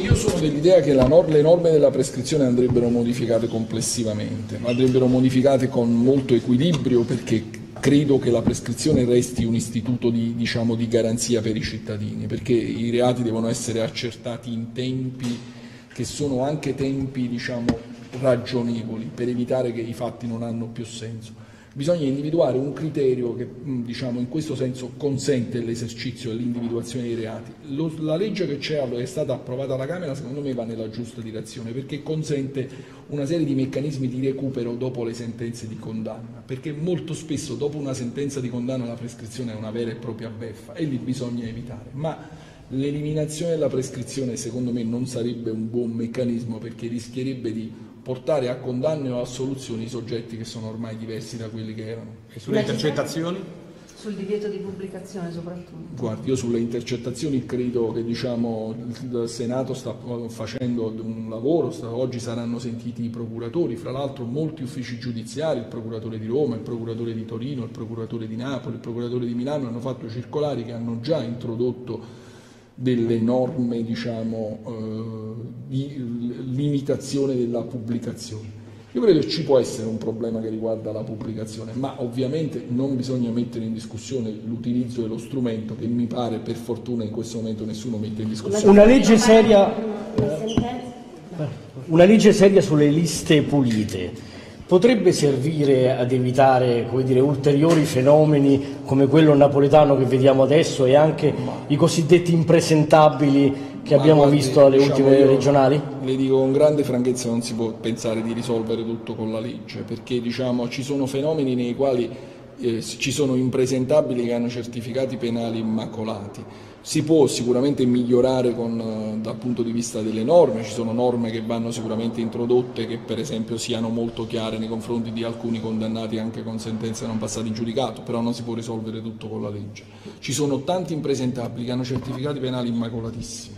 Io sono dell'idea che nor le norme della prescrizione andrebbero modificate complessivamente, andrebbero modificate con molto equilibrio perché credo che la prescrizione resti un istituto di, diciamo, di garanzia per i cittadini, perché i reati devono essere accertati in tempi che sono anche tempi diciamo, ragionevoli per evitare che i fatti non hanno più senso bisogna individuare un criterio che diciamo, in questo senso consente l'esercizio e l'individuazione dei reati. Lo, la legge che c'è, è stata approvata alla Camera, secondo me va nella giusta direzione perché consente una serie di meccanismi di recupero dopo le sentenze di condanna, perché molto spesso dopo una sentenza di condanna la prescrizione è una vera e propria beffa e lì bisogna evitare. Ma l'eliminazione della prescrizione secondo me non sarebbe un buon meccanismo perché rischierebbe di portare a condanne o a soluzioni i soggetti che sono ormai diversi da quelli che erano. E sulle intercettazioni? Sul divieto di pubblicazione soprattutto. Guardi, io sulle intercettazioni credo che diciamo, il Senato sta facendo un lavoro, sta, oggi saranno sentiti i procuratori, fra l'altro molti uffici giudiziari, il procuratore di Roma, il procuratore di Torino, il procuratore di Napoli, il procuratore di Milano hanno fatto circolari che hanno già introdotto delle norme diciamo, eh, di limitazione della pubblicazione. Io credo che ci può essere un problema che riguarda la pubblicazione, ma ovviamente non bisogna mettere in discussione l'utilizzo dello strumento che mi pare per fortuna in questo momento nessuno mette in discussione. Una legge seria, una legge seria sulle liste pulite potrebbe servire ad evitare dire, ulteriori fenomeni come quello napoletano che vediamo adesso e anche i cosiddetti impresentabili che Ma abbiamo guardi, visto alle diciamo ultime regionali? Le dico con grande franchezza non si può pensare di risolvere tutto con la legge perché diciamo, ci sono fenomeni nei quali eh, ci sono impresentabili che hanno certificati penali immacolati. Si può sicuramente migliorare con, eh, dal punto di vista delle norme, ci sono norme che vanno sicuramente introdotte che per esempio siano molto chiare nei confronti di alcuni condannati anche con sentenze non passate in giudicato, però non si può risolvere tutto con la legge. Ci sono tanti impresentabili che hanno certificati penali immacolatissimi.